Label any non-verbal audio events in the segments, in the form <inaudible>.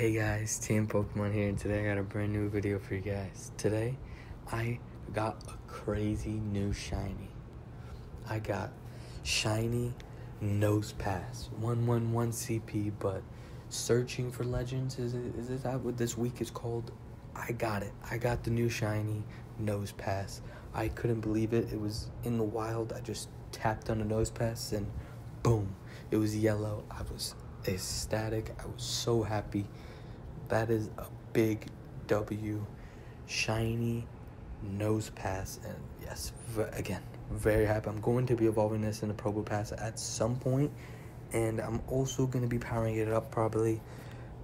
Hey guys, Team Pokemon here, and today I got a brand new video for you guys. Today, I got a crazy new shiny. I got shiny Nosepass, 111 CP, but searching for legends is it, is it that what this week is called? I got it. I got the new shiny Nosepass. I couldn't believe it. It was in the wild. I just tapped on the Nosepass and boom, it was yellow. I was ecstatic. I was so happy. That is a big W. Shiny Nosepass. And yes, again, very happy. I'm going to be evolving this in the Probopass at some point, And I'm also going to be powering it up probably.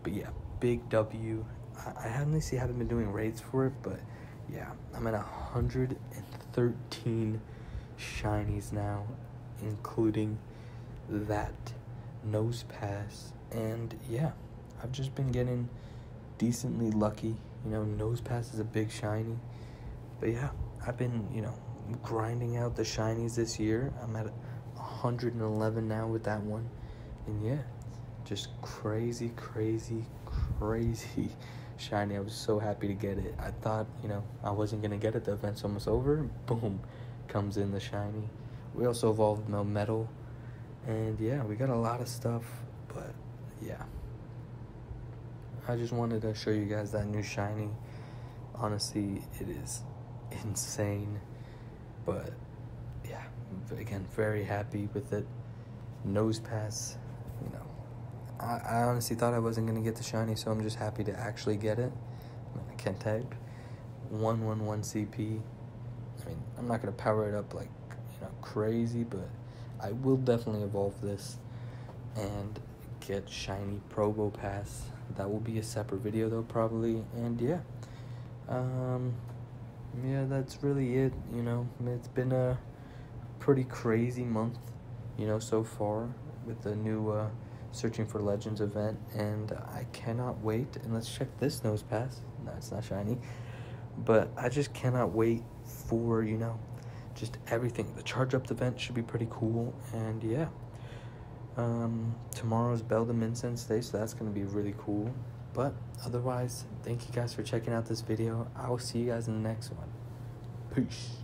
But yeah, big W. I, I honestly haven't been doing raids for it, but yeah, I'm at 113 shinies now, including that Nosepass. And yeah, I've just been getting decently lucky. You know, Nosepass is a big shiny. But yeah, I've been, you know, grinding out the shinies this year. I'm at 111 now with that one. And yeah, just crazy, crazy, crazy <laughs> shiny. I was so happy to get it. I thought, you know, I wasn't going to get it. The event's almost over. Boom, comes in the shiny. We also evolved Melmetal. And yeah, we got a lot of stuff. But yeah. I just wanted to show you guys that new shiny. Honestly, it is insane. But yeah, again, very happy with it. Nosepass, you know. I, I honestly thought I wasn't gonna get the shiny, so I'm just happy to actually get it. I can't type. 111 CP. I mean, I'm not gonna power it up like, you know, crazy, but I will definitely evolve this and get shiny Probopass. That will be a separate video though, probably. And yeah. Um, yeah, that's really it. You know, it's been a pretty crazy month, you know, so far with the new uh, Searching for Legends event, and I cannot wait. And let's check this Nosepass. No, it's not shiny, but I just cannot wait for you know, just everything. The charge up event should be pretty cool, and yeah. Um, tomorrow's Beldum Incense Day, so that's gonna be really cool. But otherwise, thank you guys for checking out this video. I will see you guys in the next one. Peace.